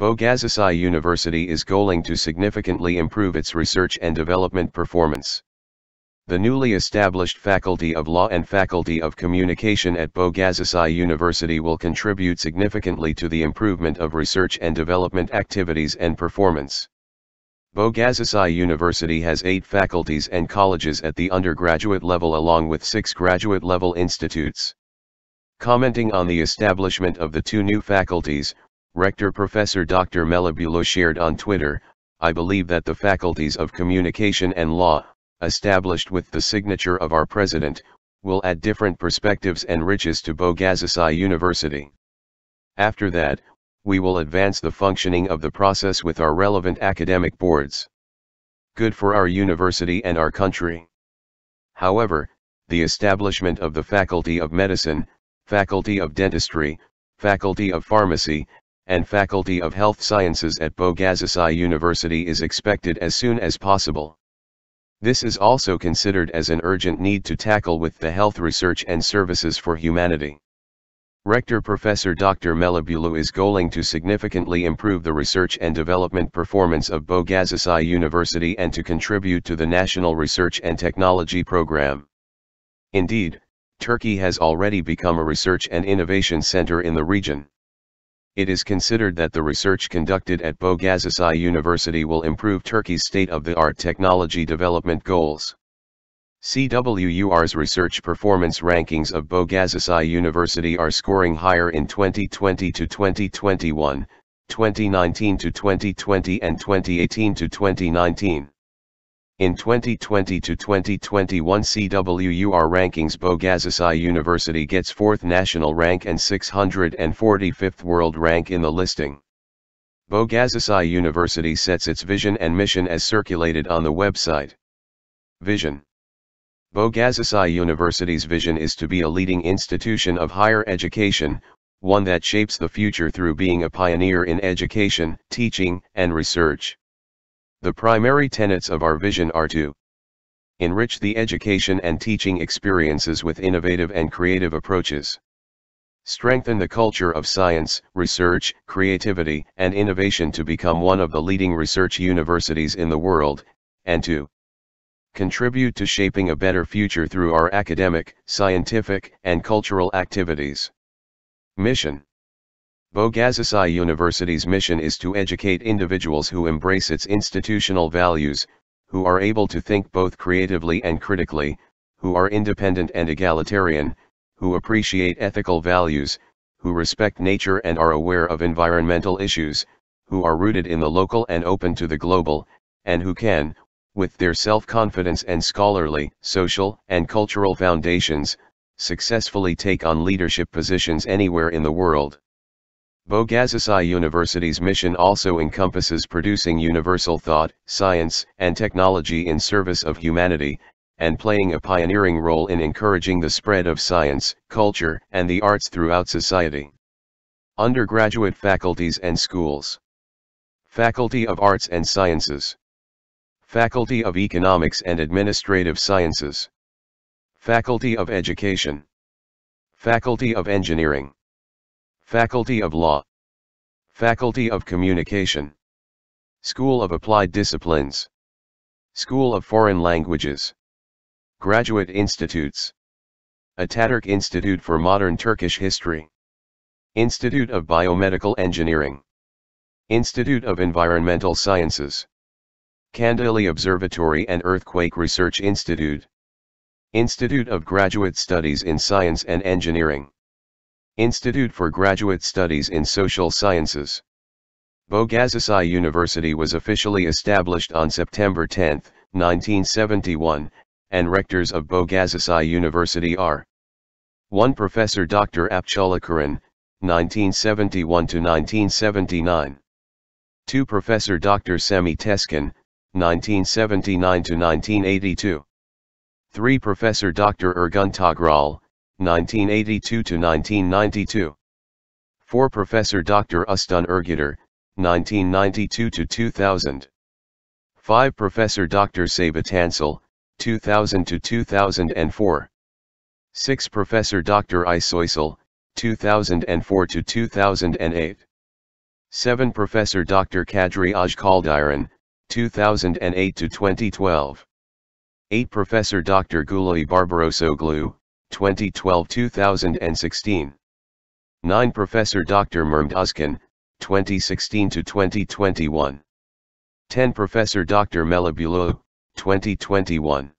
Bogazici University is going to significantly improve its research and development performance. The newly established Faculty of Law and Faculty of Communication at Bogazici University will contribute significantly to the improvement of research and development activities and performance. Bogazici University has eight faculties and colleges at the undergraduate level along with six graduate-level institutes. Commenting on the establishment of the two new faculties, Rector Professor Dr. Melih Bulu shared on Twitter, I believe that the faculties of communication and law, established with the signature of our president, will add different perspectives and riches to Bogazici University. After that, we will advance the functioning of the process with our relevant academic boards. Good for our university and our country. However, the establishment of the Faculty of Medicine, Faculty of Dentistry, Faculty of Pharmacy, and Faculty of Health Sciences at Bogazici University is expected as soon as possible. This is also considered as an urgent need to tackle with the health research and services for humanity. Rector Professor Dr. Melih Bulu is going to significantly improve the research and development performance of Bogazici University and to contribute to the National Research and Technology Program. Indeed, Turkey has already become a research and innovation center in the region. It is considered that the research conducted at Bogazici University will improve Turkey's state-of-the-art technology development goals. CWUR's research performance rankings of Bogazici University are scoring higher in 2020 to 2021, 2019 to 2020 and 2018 to 2019. In 2020 to 2021 CWUR rankings Bogazici University gets 4th national rank and 645th world rank in the listing. Bogazici University sets its vision and mission as circulated on the website. Vision Bogazici University's vision is to be a leading institution of higher education, one that shapes the future through being a pioneer in education, teaching, and research. The primary tenets of our vision are to enrich the education and teaching experiences with innovative and creative approaches. Strengthen the culture of science, research, creativity, and innovation to become one of the leading research universities in the world, and to contribute to shaping a better future through our academic, scientific, and cultural activities. Mission Bogazici University's mission is to educate individuals who embrace its institutional values, who are able to think both creatively and critically, who are independent and egalitarian, who appreciate ethical values, who respect nature and are aware of environmental issues, who are rooted in the local and open to the global, and who can, with their self-confidence and scholarly, social, and cultural foundations, successfully take on leadership positions anywhere in the world. Bogazici University's mission also encompasses producing universal thought, science, and technology in service of humanity, and playing a pioneering role in encouraging the spread of science, culture, and the arts throughout society. Undergraduate faculties and schools. Faculty of Arts and Sciences. Faculty of Economics and Administrative Sciences. Faculty of Education. Faculty of Engineering. Faculty of Law. Faculty of Communication. School of Applied Disciplines. School of Foreign Languages. Graduate Institutes. Ataturk Institute for Modern Turkish History. Institute of Biomedical Engineering. Institute of Environmental Sciences. Kandilli Observatory and Earthquake Research Institute. Institute of Graduate Studies in Science and Engineering. Institute for Graduate Studies in Social Sciences. Bogazici University was officially established on September 10, 1971, and rectors of Bogazici University are 1 Professor Dr. Abdullah Kuran, 1971-1979 2 Professor Dr. Semi Teskin, 1979-1982 3 Professor Dr. Ergun Togrol, 1982 to 1992. 4 Professor Dr. Ustun Erguder, 1992 to 2000. 5 Professor Dr. Saba Tansel, 2000 to 2004. 6 Professor Dr. Ayse Soysal, 2004 to 2008. 7 Professor Dr. Kadri Ozcaldiran, 2008 to 2012. 8 Professor Dr. Gulay Barbarosoglu, 2012-2016. 9 Professor Dr. Mehmed Özkan, 2016 to 2021. 10 Professor Dr. Melih Buloglu, 2021.